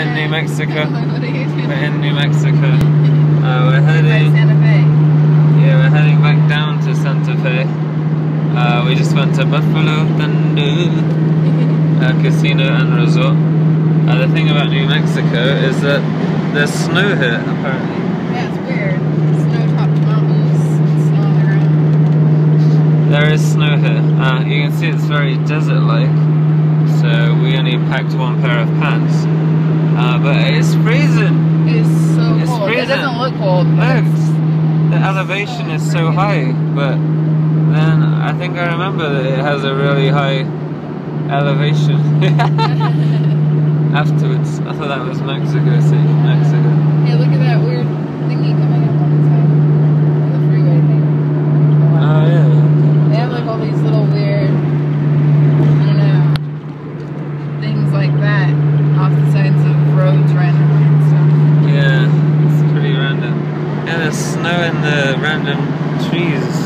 in New Mexico. what are you doing? We're in New Mexico. Uh, we're heading. Yeah, we're heading back down to Santa Fe. Uh, we just went to Buffalo Thunder uh, Casino and Resort. Uh, the thing about New Mexico is that there's snow here, apparently. Yeah, it's weird. Snow-topped mountains, snow on the ground. There is snow here. Uh, you can see it's very desert-like, so we only packed one pair of pants. Uh, but it's freezing. It is so It's cold. It doesn't look cold. Look, it's- the elevation is so high, but then I think I remember that it has a really high elevation. Afterwards, I thought that was Mexico City, Mexico. Hey, look at that weird thingy coming up on the side. The freeway thing. Oh yeah. They have like all these little weird, I don't know, things like that off the sides of roads and stuff. Yeah, it's pretty random. Yeah, there's snow in the random trees